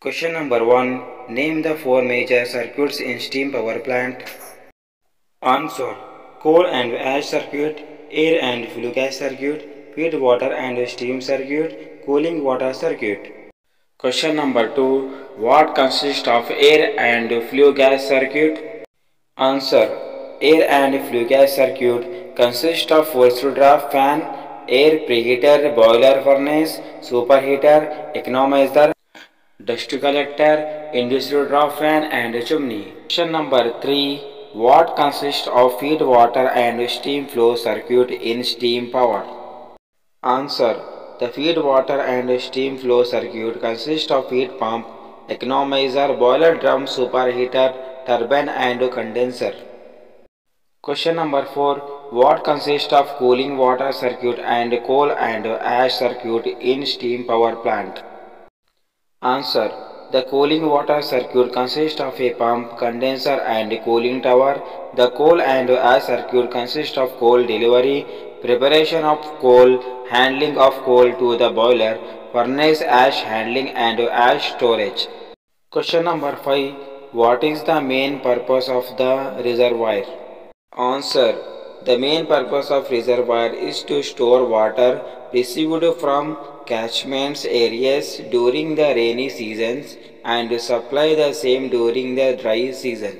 Question number 1. Name the four major circuits in steam power plant. Answer. Coal and ash circuit, air and flue gas circuit, feed water and steam circuit, cooling water circuit. Question number 2. What consists of air and flue gas circuit? Answer. Air and flue gas circuit consists of forced draft fan, air preheater, boiler furnace, superheater, economizer, dust collector, induced draft fan and chimney. Question number 3. What consists of feed water and steam flow circuit in steam power? Answer. The feed water and steam flow circuit consists of feed pump, economizer, boiler drum, superheater, turbine and condenser. Question number 4. What consists of cooling water circuit and coal and ash circuit in steam power plant? Answer. The cooling water circuit consists of a pump, condenser and cooling tower. The coal and ash circuit consists of coal delivery, preparation of coal, handling of coal to the boiler, furnace ash handling and ash storage. Question number 5. What is the main purpose of the reservoir? Answer. The main purpose of reservoir is to store water received from catchment areas during the rainy seasons and supply the same during the dry season.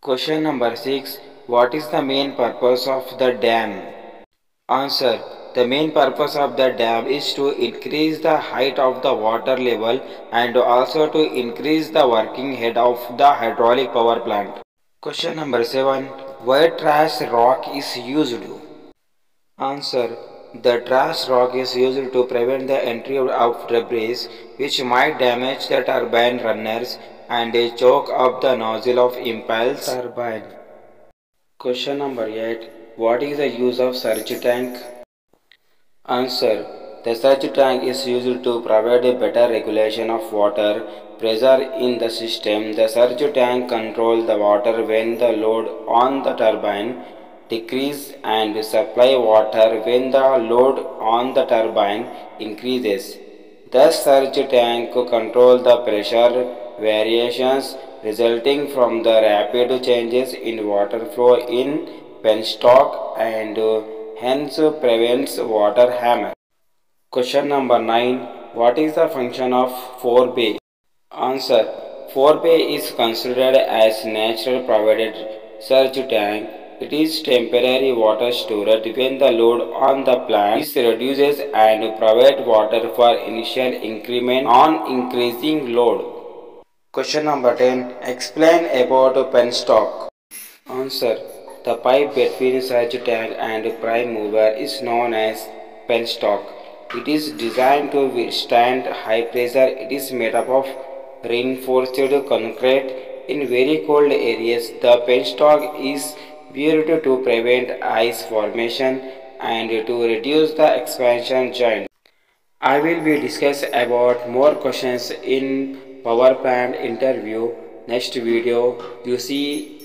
Question number 6. What is the main purpose of the dam? Answer. The main purpose of the dam is to increase the height of the water level and also to increase the working head of the hydraulic power plant. Question number 7. Why trash rack is used? Answer. The trash rack is used to prevent the entry of debris which might damage the turbine runners and choke up the nozzle of impulse turbine. Question number 8. What is the use of surge tank? Answer. The surge tank is used to provide a better regulation of water pressure in the system. The surge tank controls the water when the load on the turbine decrease and supply water when the load on the turbine increases. The surge tank control the pressure variations resulting from the rapid changes in water flow in penstock and hence prevents water hammer. Question number 9. What is the function of forebay? Answer. Forebay is considered as natural provided surge tank it is temporary water storage when the load on the plant is reduces and provide water for initial increment on increasing load. Question number 10. Explain about penstock. Answer. The pipe between surge tank and prime mover is known as penstock. It is designed to withstand high pressure. It is made up of reinforced concrete. In very cold areas, the penstock is weird to prevent ice formation and to reduce the expansion joint. I will be discuss about more questions in power plant interview next video. You see